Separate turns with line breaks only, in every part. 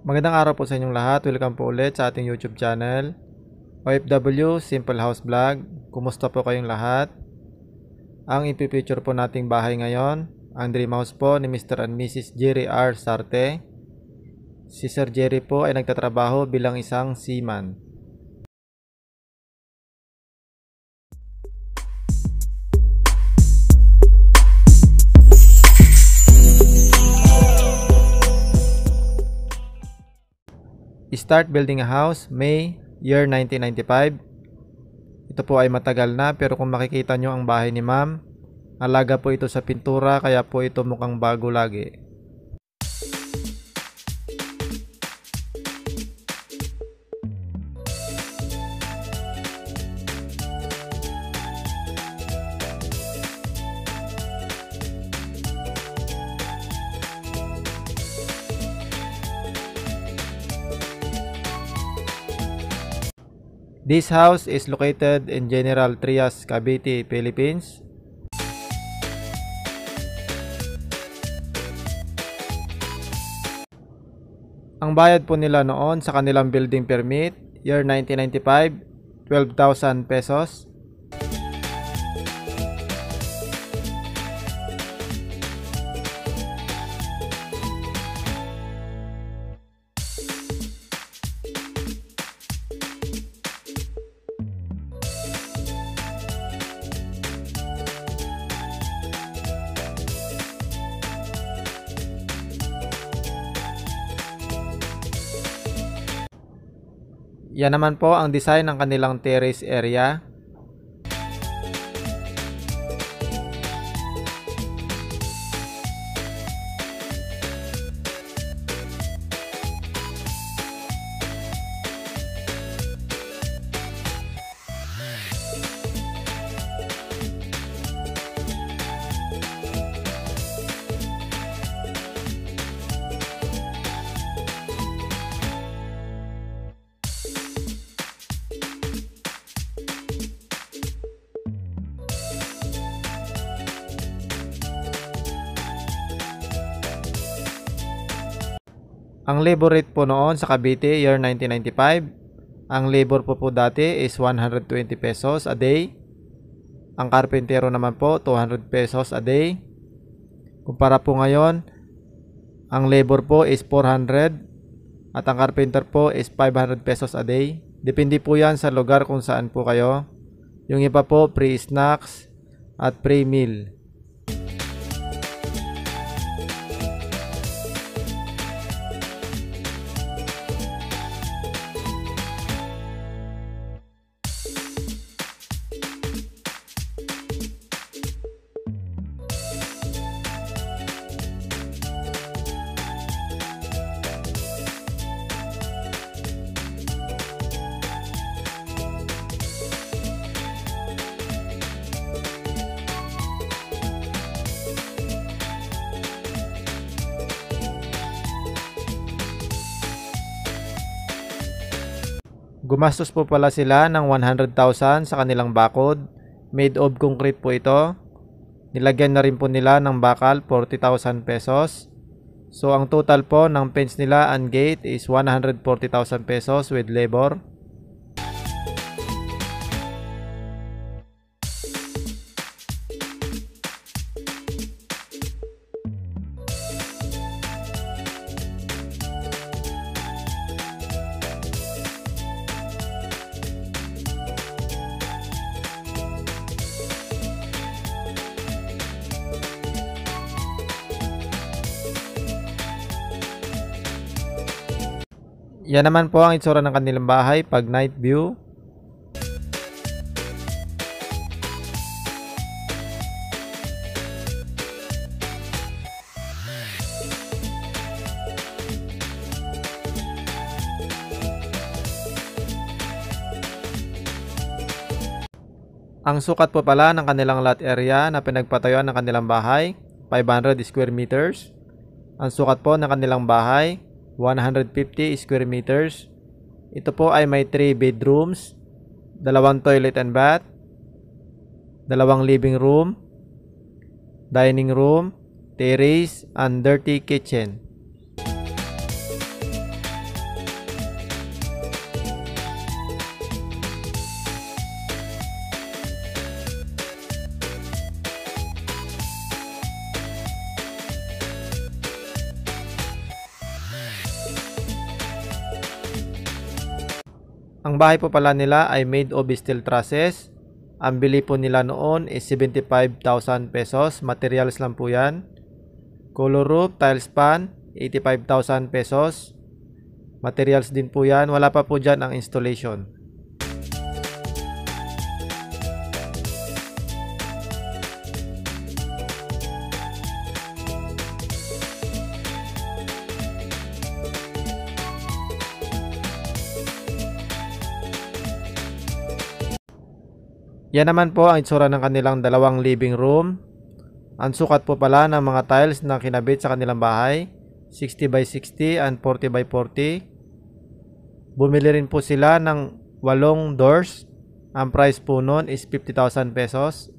Magandang araw po sa inyong lahat. Welcome po ulit sa ating YouTube channel. OFW Simple House Vlog. Kumusta po kayong lahat? Ang ipipicture po nating bahay ngayon, ang dream house po ni Mr. and Mrs. Jerry R. Sarte. Si Sir Jerry po ay nagtatrabaho bilang isang seaman. Start building a house, May, year 1995. Ito po ay matagal na pero kung makikita nyo ang bahay ni ma'am, alaga po ito sa pintura kaya po ito mukhang bago lagi. This house is located in General Trias, Cavite, Philippines. Ang bayad po nila noon sa kanilang building permit, year 1995, 12,000 pesos. Yan naman po ang design ng kanilang terrace area. Ang labor rate po noon sa Cavite, year 1995, ang labor po po dati is 120 pesos a day. Ang karpentero naman po, 200 pesos a day. Kumpara po ngayon, ang labor po is 400 at ang carpenter po is 500 pesos a day. Depende po yan sa lugar kung saan po kayo. Yung iba po, pre-snacks at pre-meal. Gumastos po pala sila ng 100,000 sa kanilang bakod. Made of concrete po ito. Nilagyan na rin po nila ng bakal 40,000 pesos. So ang total po ng fence nila and gate is 140,000 pesos with labor. Yan naman po ang itsura ng kanilang bahay pag night view. Ang sukat po pala ng kanilang lot area na pinagpatayuan ng kanilang bahay, 500 square meters. Ang sukat po ng kanilang bahay, 150 square meters. Ito po ay may 3 bedrooms, dalawang toilet and bath, dalawang living room, dining room, terrace, and dirty kitchen. Ang bahay po pala nila ay made of steel trusses. Ang bili po nila noon is 75,000 pesos. Materials lang po yan. Color roof, tiles pan, 85,000 pesos. Materials din po yan. Wala pa po dyan ang installation. Yan naman po ang itsura ng kanilang dalawang living room. Ang sukat po pala ng mga tiles na kinabit sa kanilang bahay, 60 by 60 and 40 by 40. Bumili rin po sila ng walong doors. Ang price po nun is 50,000 pesos.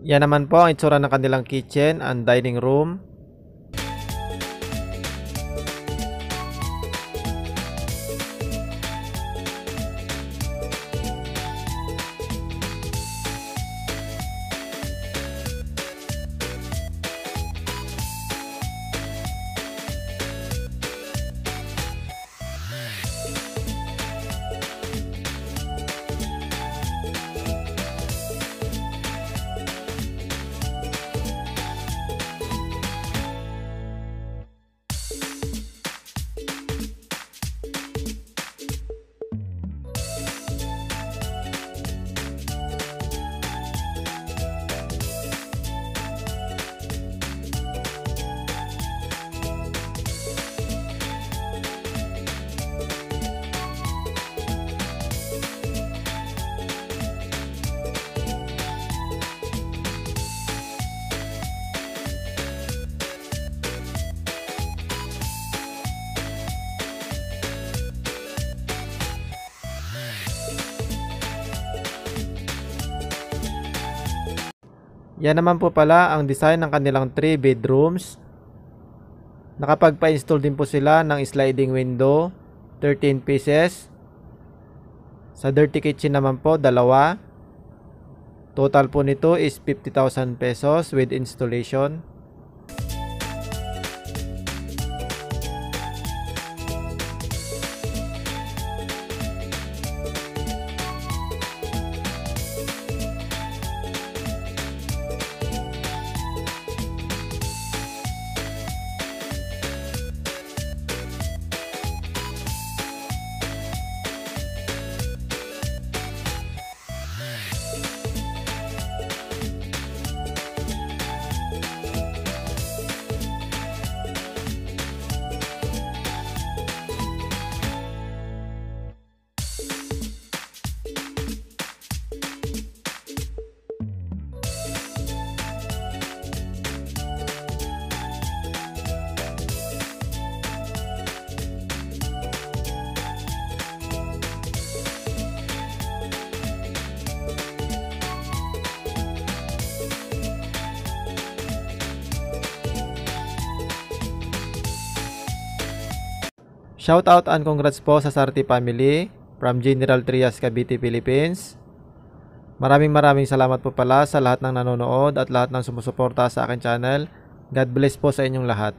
Yan naman po ang itsura ng kanilang kitchen and dining room. Yan naman po pala ang design ng kanilang 3 bedrooms. Nakapagpa-install din po sila ng sliding window, 13 pieces. Sa dirty kitchen naman po, dalawa. Total po nito is 50,000 pesos with installation. Shout out and congrats po sa Sarti family from General Trias Cavite, Philippines. Maraming maraming salamat po pala sa lahat ng nanonood at lahat ng sumusuporta sa akin channel. God bless po sa inyong lahat.